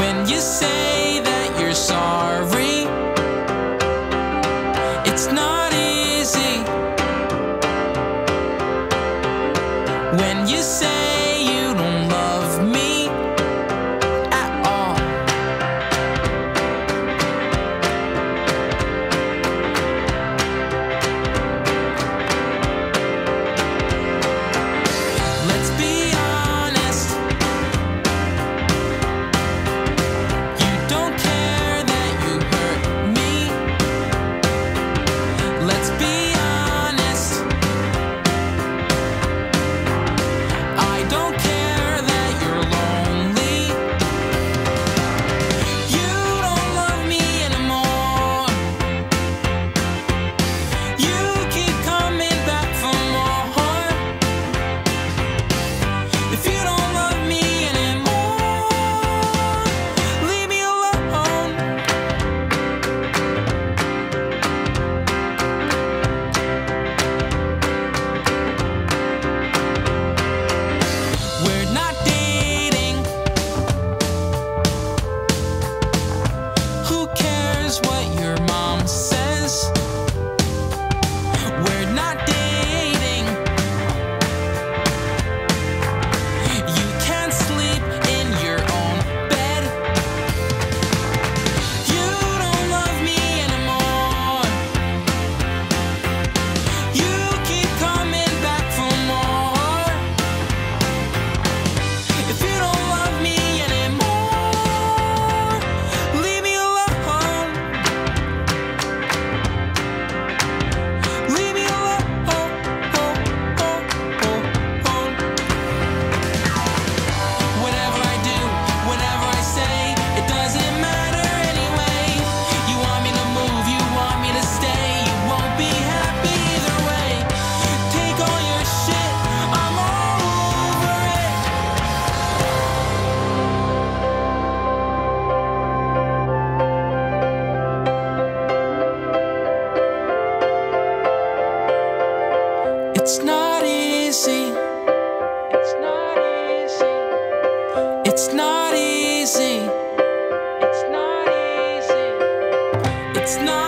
when you say that you're sorry. It's not easy when you say you don't love me. It's not easy. It's not easy. It's not easy. It's not easy. It's not